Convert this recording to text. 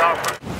Tchau.